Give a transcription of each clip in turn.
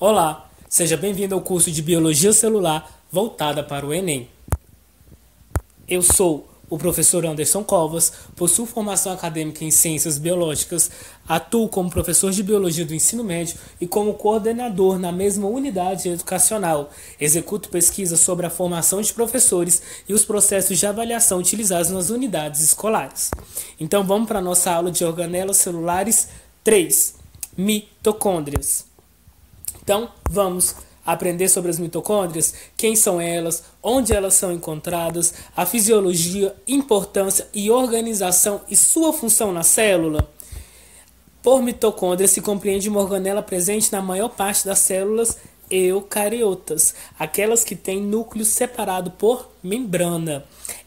Olá, seja bem-vindo ao curso de Biologia Celular voltada para o Enem. Eu sou o professor Anderson Covas, possuo formação acadêmica em Ciências Biológicas, atuo como professor de Biologia do Ensino Médio e como coordenador na mesma unidade educacional. Executo pesquisas sobre a formação de professores e os processos de avaliação utilizados nas unidades escolares. Então vamos para a nossa aula de organelas celulares 3, mitocôndrias. Então vamos aprender sobre as mitocôndrias, quem são elas, onde elas são encontradas, a fisiologia, importância e organização e sua função na célula. Por mitocôndria se compreende uma organela presente na maior parte das células eucariotas, aquelas que têm núcleo separado por membrana.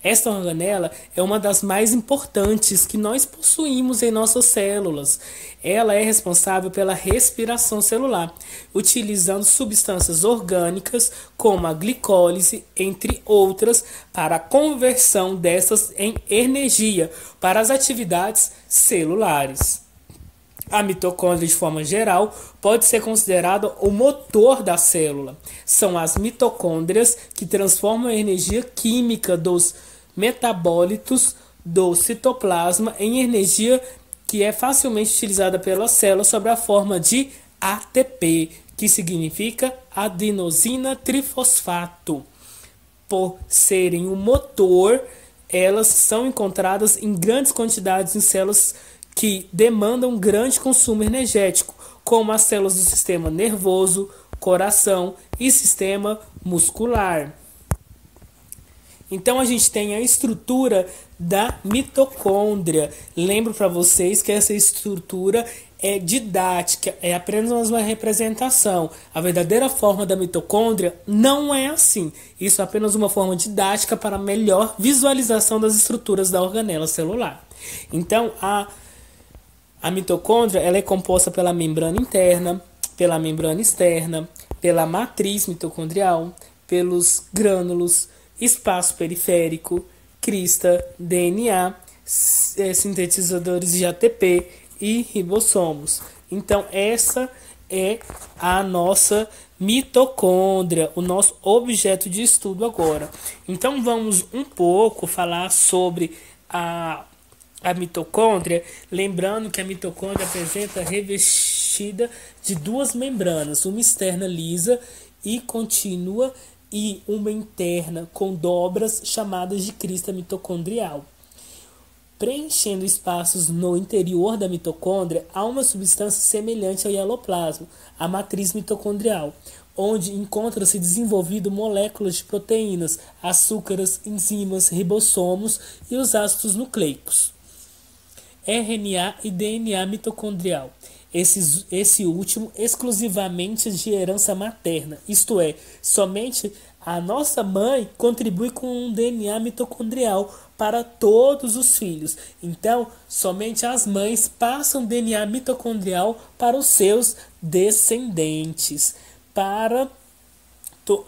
Esta organela é uma das mais importantes que nós possuímos em nossas células. Ela é responsável pela respiração celular, utilizando substâncias orgânicas como a glicólise, entre outras, para a conversão dessas em energia para as atividades celulares. A mitocôndria, de forma geral, pode ser considerada o motor da célula. São as mitocôndrias que transformam a energia química dos metabólitos do citoplasma em energia que é facilmente utilizada pela célula sob a forma de ATP, que significa adenosina trifosfato. Por serem o motor, elas são encontradas em grandes quantidades em células que demandam grande consumo energético, como as células do sistema nervoso, coração e sistema muscular. Então a gente tem a estrutura da mitocôndria. Lembro para vocês que essa estrutura é didática, é apenas uma representação. A verdadeira forma da mitocôndria não é assim. Isso é apenas uma forma didática para melhor visualização das estruturas da organela celular. Então, a a mitocôndria ela é composta pela membrana interna, pela membrana externa, pela matriz mitocondrial, pelos grânulos, espaço periférico, crista, DNA, é, sintetizadores de ATP e ribossomos. Então, essa é a nossa mitocôndria, o nosso objeto de estudo agora. Então, vamos um pouco falar sobre a a mitocôndria, lembrando que a mitocôndria apresenta revestida de duas membranas, uma externa lisa e contínua e uma interna com dobras chamadas de crista mitocondrial. Preenchendo espaços no interior da mitocôndria, há uma substância semelhante ao hieloplasma, a matriz mitocondrial, onde encontram-se desenvolvido moléculas de proteínas, açúcares, enzimas, ribossomos e os ácidos nucleicos. RNA e DNA mitocondrial. Esse, esse último exclusivamente de herança materna, isto é, somente a nossa mãe contribui com um DNA mitocondrial para todos os filhos. Então, somente as mães passam DNA mitocondrial para os seus descendentes. Para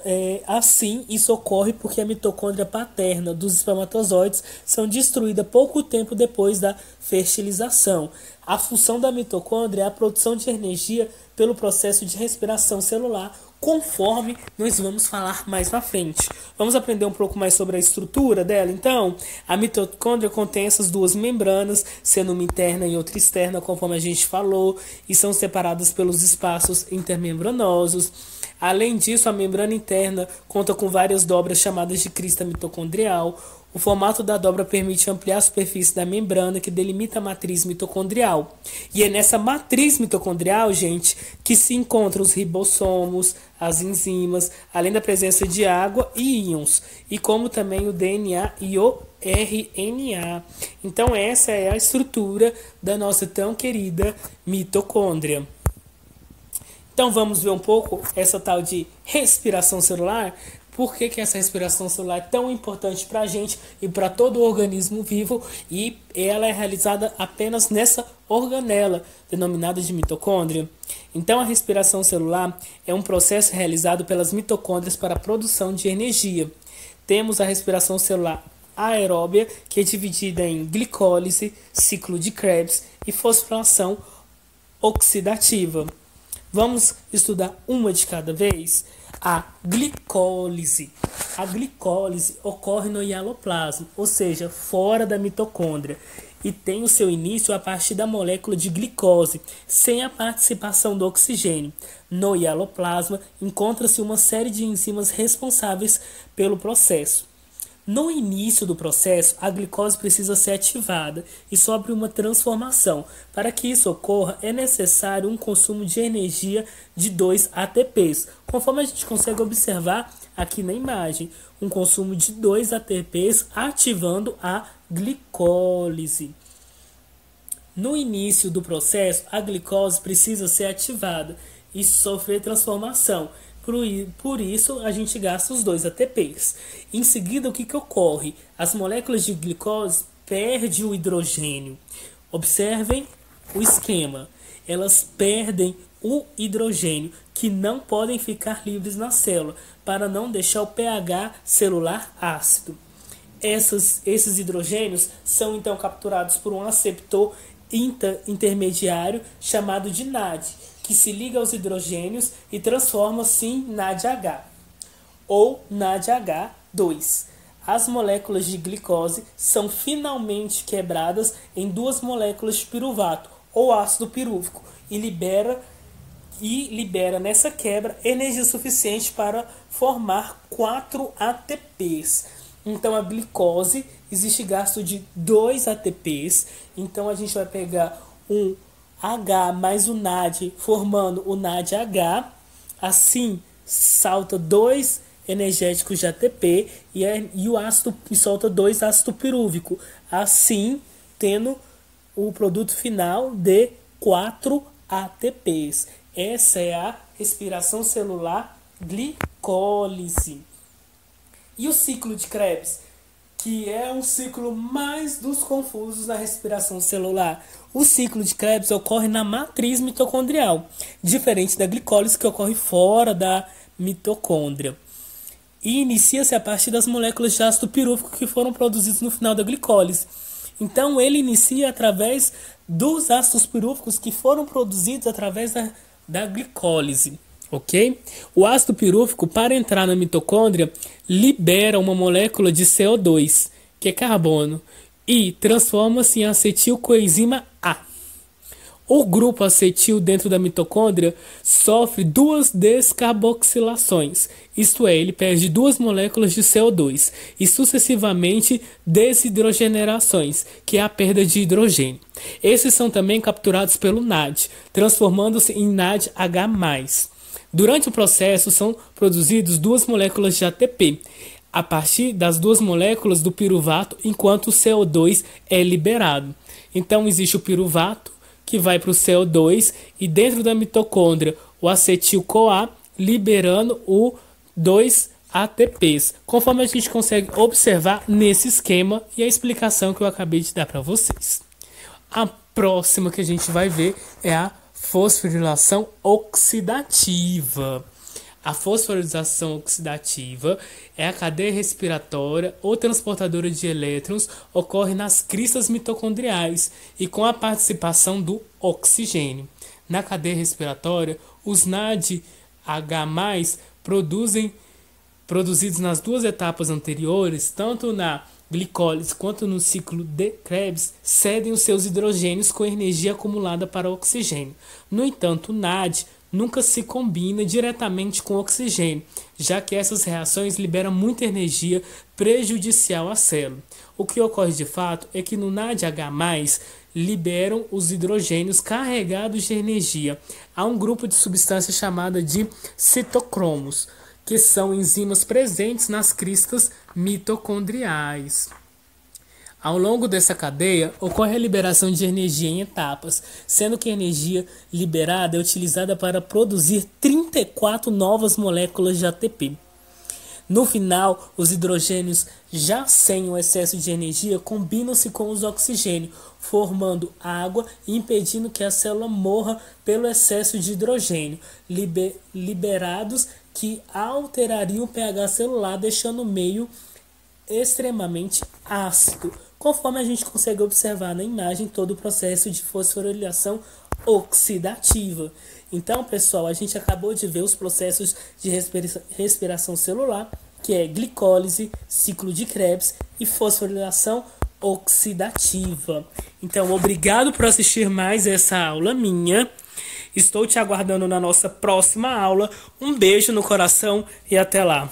é, assim, isso ocorre porque a mitocôndria paterna dos espermatozoides são destruída pouco tempo depois da fertilização. A função da mitocôndria é a produção de energia pelo processo de respiração celular, conforme nós vamos falar mais na frente. Vamos aprender um pouco mais sobre a estrutura dela. Então, a mitocôndria contém essas duas membranas, sendo uma interna e outra externa, conforme a gente falou, e são separadas pelos espaços intermembranosos. Além disso, a membrana interna conta com várias dobras chamadas de crista mitocondrial. O formato da dobra permite ampliar a superfície da membrana que delimita a matriz mitocondrial. E é nessa matriz mitocondrial, gente, que se encontram os ribossomos, as enzimas, além da presença de água e íons, e como também o DNA e o RNA. Então essa é a estrutura da nossa tão querida mitocôndria. Então vamos ver um pouco essa tal de respiração celular. Por que, que essa respiração celular é tão importante para a gente e para todo o organismo vivo e ela é realizada apenas nessa organela, denominada de mitocôndria? Então, a respiração celular é um processo realizado pelas mitocôndrias para a produção de energia. Temos a respiração celular aeróbia, que é dividida em glicólise, ciclo de Krebs e fosforilação oxidativa. Vamos estudar uma de cada vez? A glicólise. A glicólise ocorre no hialoplasma, ou seja, fora da mitocôndria, e tem o seu início a partir da molécula de glicose, sem a participação do oxigênio. No hialoplasma encontra-se uma série de enzimas responsáveis pelo processo. No início do processo, a glicose precisa ser ativada e sofre uma transformação. Para que isso ocorra, é necessário um consumo de energia de 2 ATPs, conforme a gente consegue observar aqui na imagem. Um consumo de 2 ATPs ativando a glicólise. No início do processo, a glicose precisa ser ativada e sofrer transformação. Por isso, a gente gasta os dois ATPs. Em seguida, o que, que ocorre? As moléculas de glicose perdem o hidrogênio. Observem o esquema. Elas perdem o hidrogênio, que não podem ficar livres na célula, para não deixar o pH celular ácido. Essas, esses hidrogênios são então capturados por um aceptor inter, intermediário chamado de NAD que se liga aos hidrogênios e transforma-se em NADH ou NADH2. As moléculas de glicose são finalmente quebradas em duas moléculas de piruvato ou ácido pirúvico e libera e libera nessa quebra energia suficiente para formar 4 ATPs. Então a glicose existe gasto de 2 ATPs. Então a gente vai pegar um H mais o NAD, formando o NADH. Assim, salta dois energéticos de ATP e, é, e o ácido e solta dois ácido pirúvico. Assim, tendo o produto final de 4 ATPs. Essa é a respiração celular glicólise. E o ciclo de Krebs? Que é um ciclo mais dos confusos na respiração celular. O ciclo de Krebs ocorre na matriz mitocondrial, diferente da glicólise que ocorre fora da mitocôndria. E inicia-se a partir das moléculas de ácido pirúvico que foram produzidas no final da glicólise. Então ele inicia através dos ácidos pirúvicos que foram produzidos através da, da glicólise ok? O ácido pirúvico, para entrar na mitocôndria, libera uma molécula de CO2, que é carbono, e transforma-se em acetilcoenzima A. O grupo acetil dentro da mitocôndria sofre duas descarboxilações, isto é, ele perde duas moléculas de CO2 e sucessivamente desidrogenerações, que é a perda de hidrogênio. Esses são também capturados pelo NAD, transformando-se em NADH+. Durante o processo são produzidas duas moléculas de ATP a partir das duas moléculas do piruvato, enquanto o CO2 é liberado. Então existe o piruvato que vai para o CO2 e dentro da mitocôndria o acetil-CoA liberando o 2 ATPs, conforme a gente consegue observar nesse esquema e a explicação que eu acabei de dar para vocês. A próxima que a gente vai ver é a fosforilação oxidativa. A fosforilação oxidativa é a cadeia respiratória ou transportadora de elétrons, ocorre nas cristas mitocondriais e com a participação do oxigênio. Na cadeia respiratória, os NADH+, produzem produzidos nas duas etapas anteriores, tanto na glicólise quanto no ciclo de Krebs cedem os seus hidrogênios com energia acumulada para o oxigênio. No entanto, o NAD nunca se combina diretamente com o oxigênio, já que essas reações liberam muita energia prejudicial à célula. O que ocorre de fato é que no NADH+, liberam os hidrogênios carregados de energia a um grupo de substâncias chamada de citocromos que são enzimas presentes nas cristas mitocondriais. Ao longo dessa cadeia, ocorre a liberação de energia em etapas, sendo que a energia liberada é utilizada para produzir 34 novas moléculas de ATP. No final, os hidrogênios, já sem o excesso de energia, combinam-se com os oxigênios, formando água e impedindo que a célula morra pelo excesso de hidrogênio, liber liberados que alterariam o pH celular, deixando o meio extremamente ácido, conforme a gente consegue observar na imagem todo o processo de fosforilação oxidativa. Então, pessoal, a gente acabou de ver os processos de respiração celular, que é glicólise, ciclo de Krebs e fosforilação oxidativa. Então, obrigado por assistir mais essa aula minha. Estou te aguardando na nossa próxima aula. Um beijo no coração e até lá.